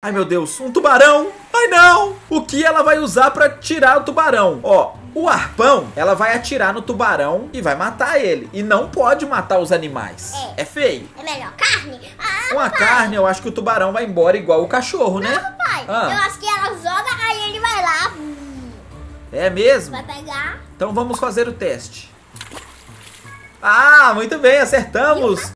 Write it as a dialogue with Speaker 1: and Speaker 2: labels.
Speaker 1: Ai, meu Deus, um tubarão! Ai, não! O que ela vai usar pra tirar o tubarão? Ó, o arpão, ela vai atirar no tubarão e vai matar ele. E não pode matar os animais.
Speaker 2: É.
Speaker 1: É feio.
Speaker 2: É melhor carne? Ah,
Speaker 1: Com a carne, eu acho que o tubarão vai embora igual o cachorro, né?
Speaker 2: Não, pai.
Speaker 1: Ah.
Speaker 2: Eu acho que ela joga, aí ele vai lá. Hum,
Speaker 1: é mesmo?
Speaker 2: Vai pegar.
Speaker 1: Então vamos fazer o teste. Ah, muito bem, acertamos.